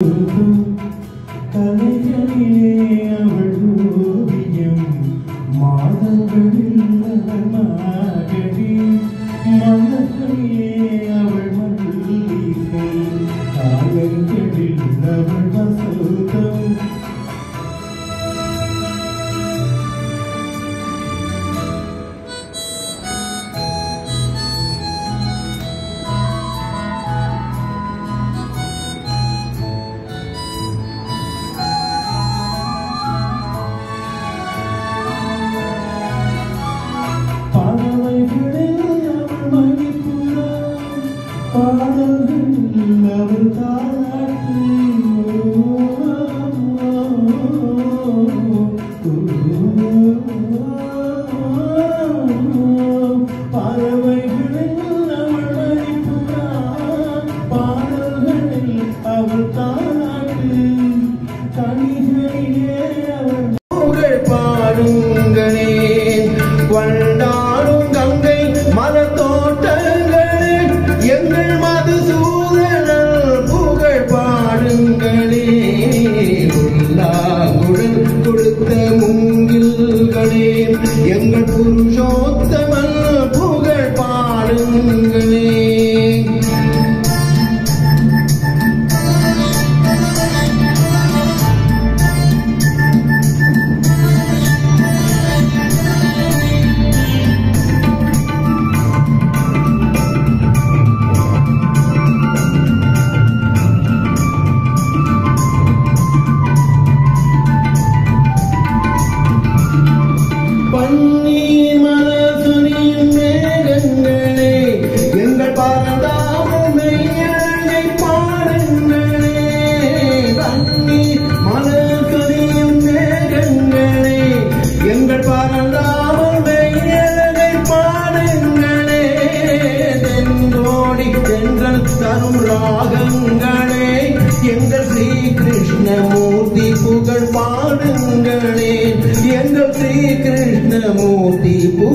Ooh.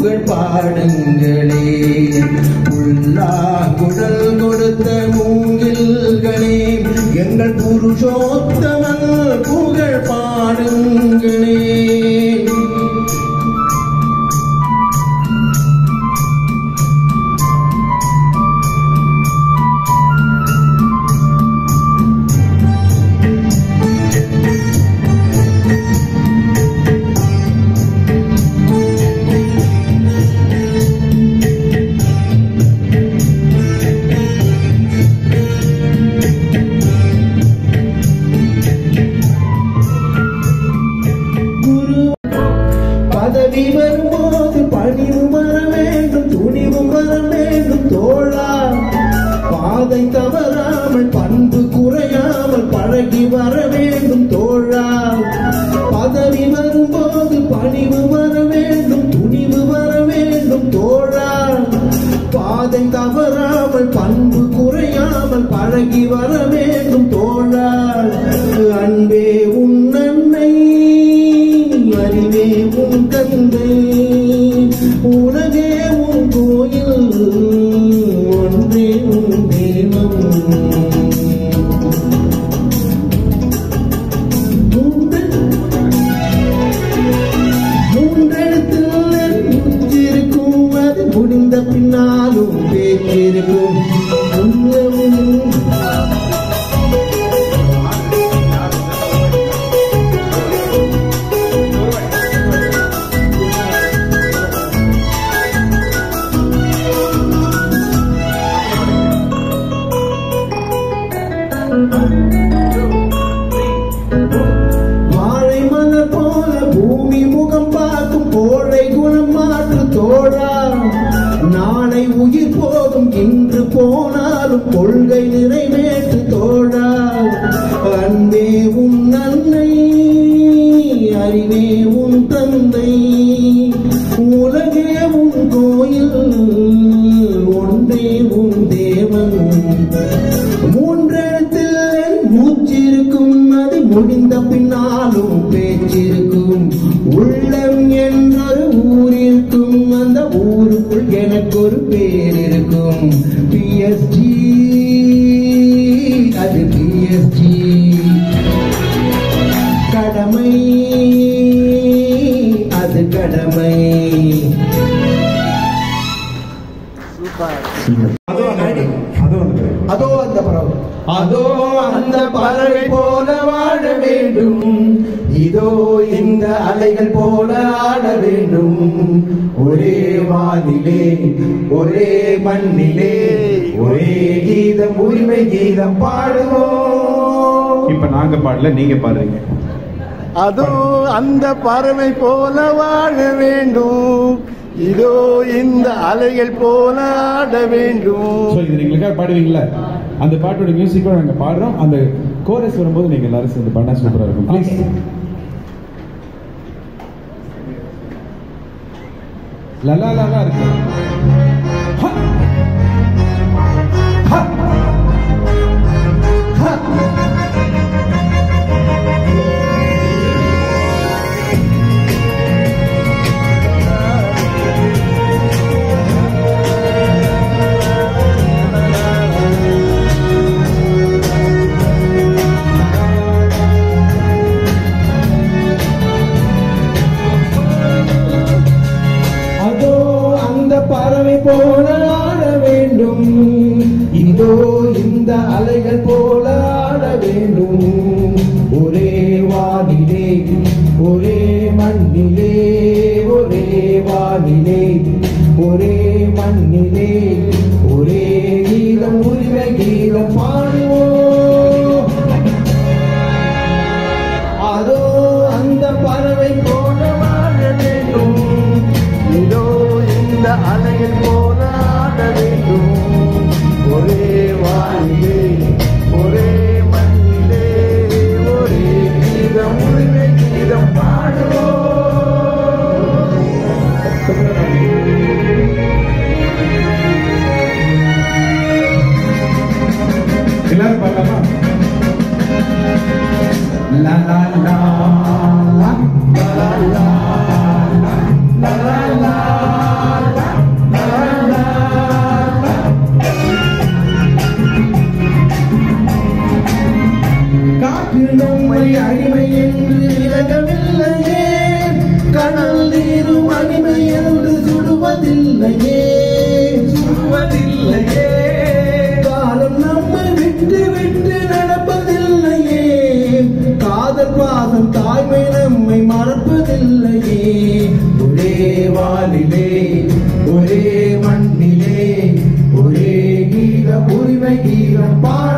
புகழ் பாடுங்களே உள்ளா முடிந்த பின்னாலும் பேச்சிருக்கும். கண்ணிலே ஒரே கீதம் உரிமை கீதம் பாடுவோம். இப்ப நாங்க பாடல நீங்க பாடுறீங்க. அதோ அந்த பறவை போல வாழ வேண்டும். இதோ இந்த அலைகள் போல ஆட வேண்டும். இது எங்களுக்காக பாடுவீங்களா அந்த பாட்டோட மியூசிக்கோட நாங்க பாடுறோம். அந்த கோரஸ் வரும்போது நீங்க எல்லாரும் சேர்ந்து பாடினா சூப்பரா இருக்கும். ப்ளீஸ் லலா லலா இருக்கு. போல ஆட வேண்டும். இந்தோ இந்த அலைகள் போல ஆட வேண்டும். மண்ணிலே ஒரே கீதம் உரிமை கீதம் பாட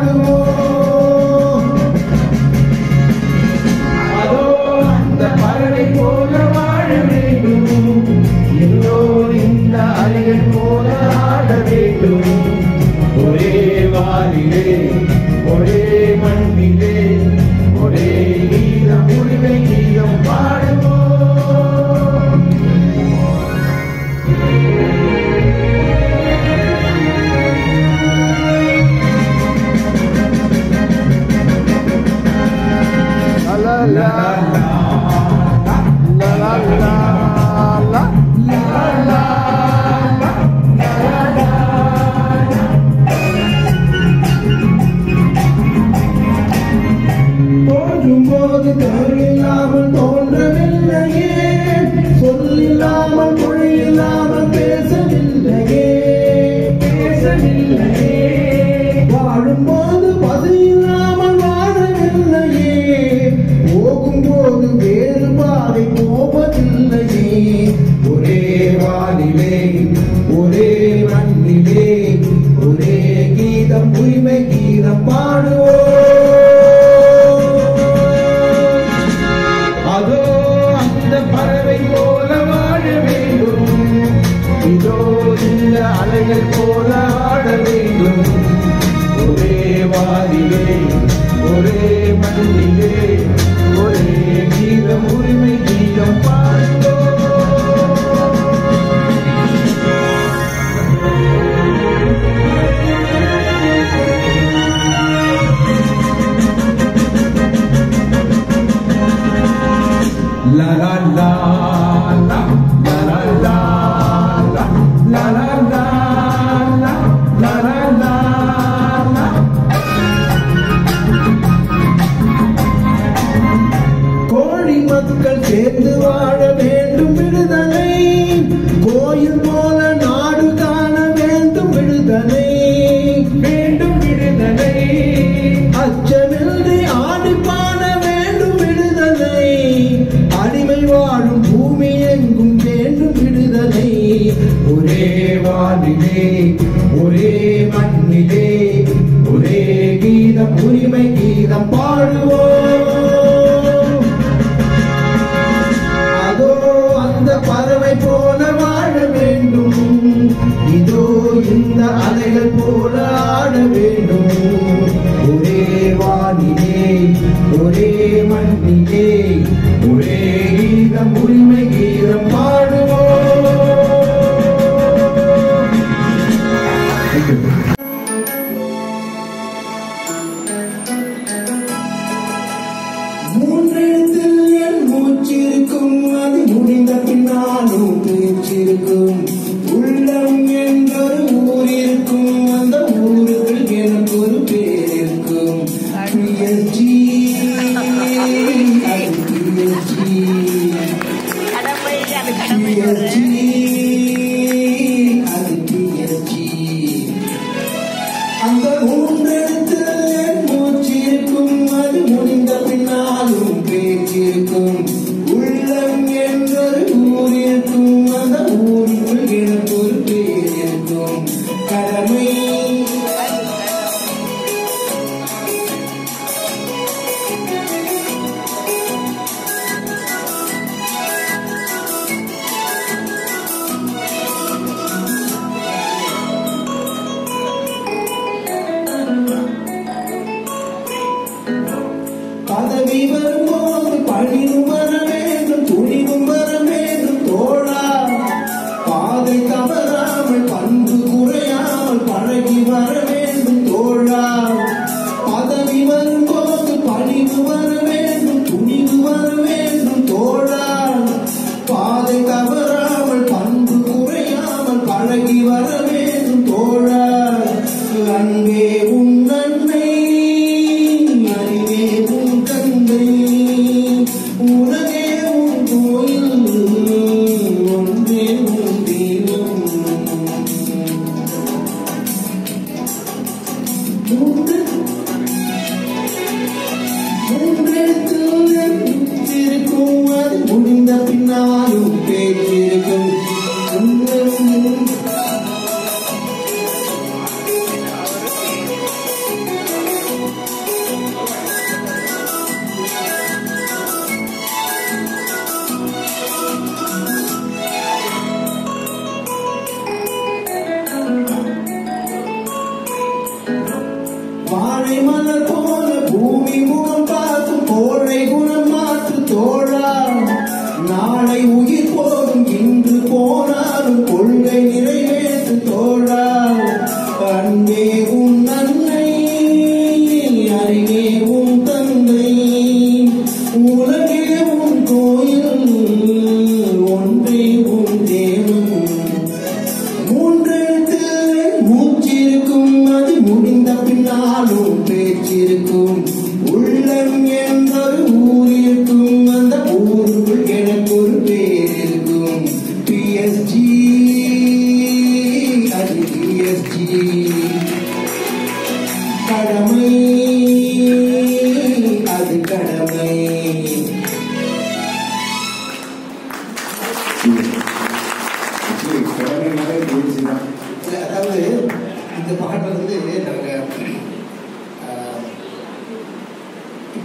Ore Madhuri.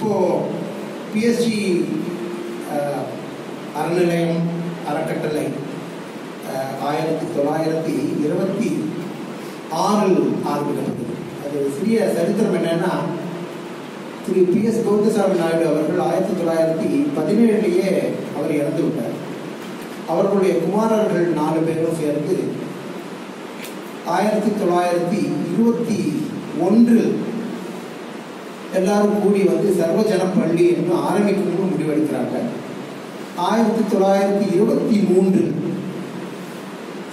இப்போது பிஎஸ்சி அறநிலையம் அறக்கட்டளை ஆயிரத்தி தொள்ளாயிரத்தி இருபத்தி ஆறில் ஆரம்பிக்கப்பட்டது. அது சிறிய சரித்திரம் என்னன்னா திரு பி எஸ் கௌதசாமி நாயுடு அவர்கள் ஆயிரத்தி தொள்ளாயிரத்தி பதினேழுலேயே அவர் இறந்து விட்டார். அவர்களுடைய குமாரர்கள் நாலு பேரும் சேர்ந்து ஆயிரத்தி தொள்ளாயிரத்தி இருபத்தி ஒன்று எல்லாரும் கூடி வந்து சர்வஜன பள்ளி என்று ஆரம்பிக்கணும்னு முடிவெடுக்கிறாங்க. ஆயிரத்தி தொள்ளாயிரத்தி இருபத்தி மூன்று.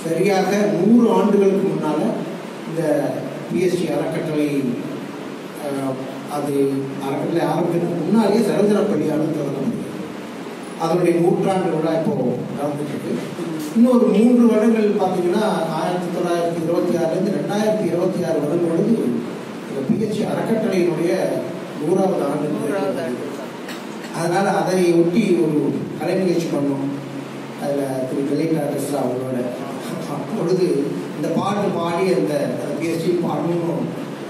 சரியாக நூறு ஆண்டுகளுக்கு முன்னால் இந்த பிஎஸ்டி அறக்கட்டளை அது அறக்கட்டளை ஆரம்பிக்கிறதுக்கு முன்னாலே சர்வஜன பள்ளியானது தொடங்கப்பட்டது அதனுடைய நூற்றாண்டு விழா இப்போ நடந்துட்டு இன்னொரு மூன்று வருடங்கள் பார்த்தீங்கன்னா ஆயிரத்தி தொள்ளாயிரத்தி இருபத்தி ஆறுலேருந்து ரெண்டாயிரத்தி இருபத்தி ஆறு வரும் பொழுது பிஹெச்சி அறக்கட்டளையினுடைய நூறாவது ஆண்டு. அதனால அதை ஒட்டி ஒரு கலை நிகழ்ச்சி பண்ணோம். அதில் திரு கலைஞர் ஆர்கெஸ்ட்ரா அவங்களோட அப்பொழுது இந்த பாட்டு பாடி அந்த பிஎஸ்டி பாடணும்.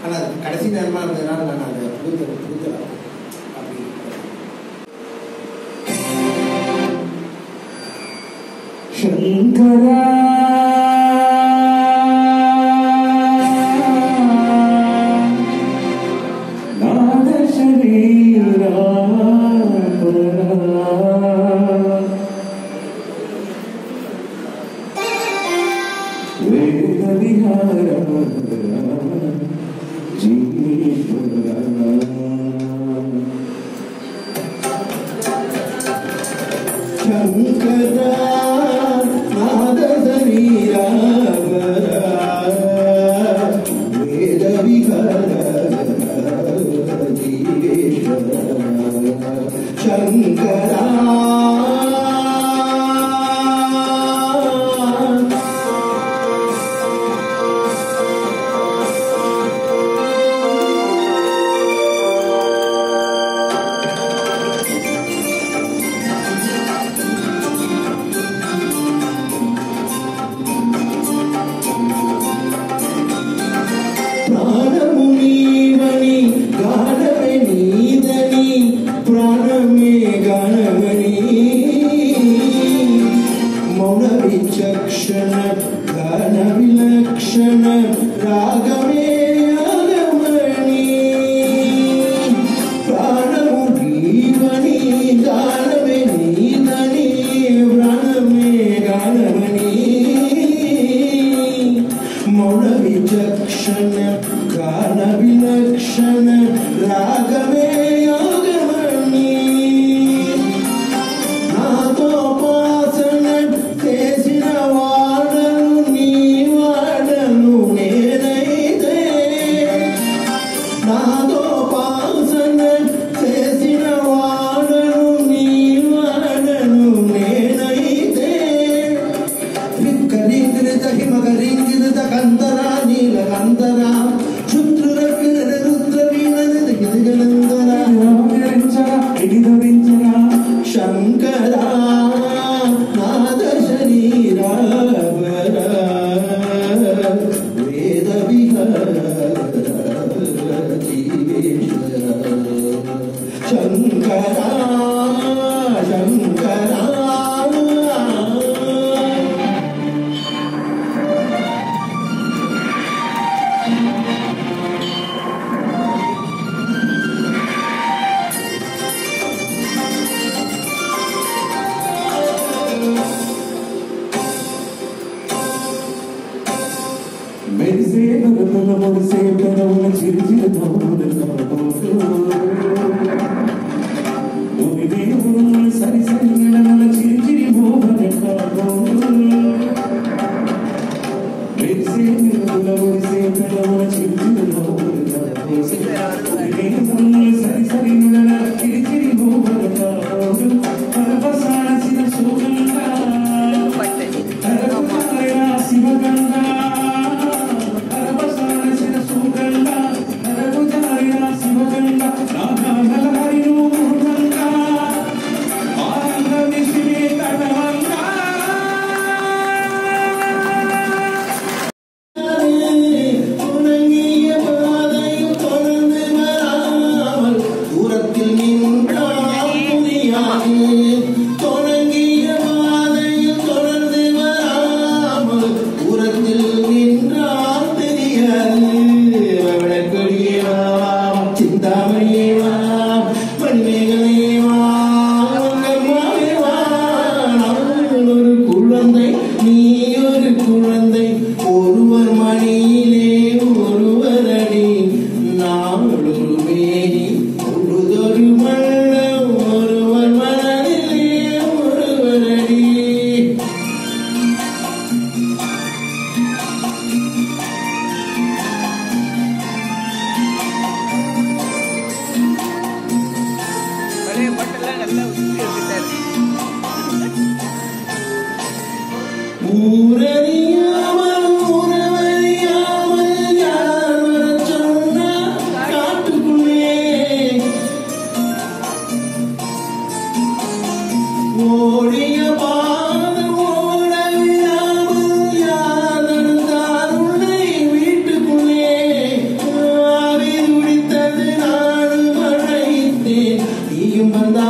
ஆனால் அது கடைசி நேரமாக இருந்ததுனால நான் அதை புகுத்தலாம் அப்படி. சங்கரா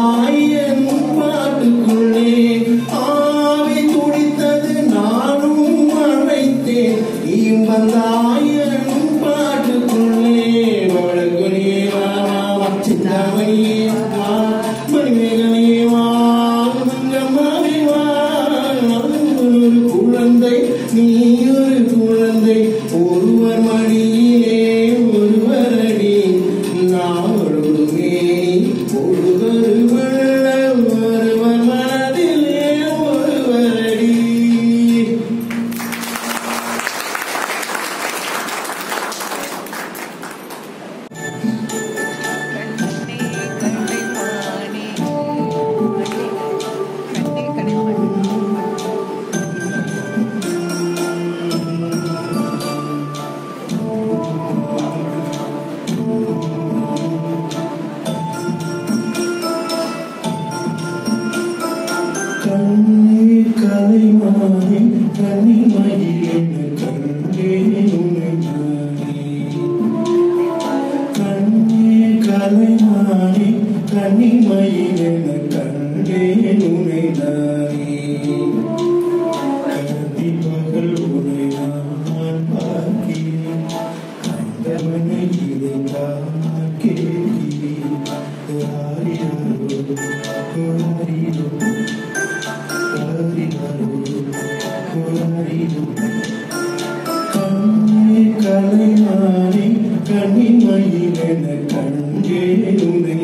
Oh, yeah. കണ്ണിമയിലെന്നെ കണ്ടേരുന്നേ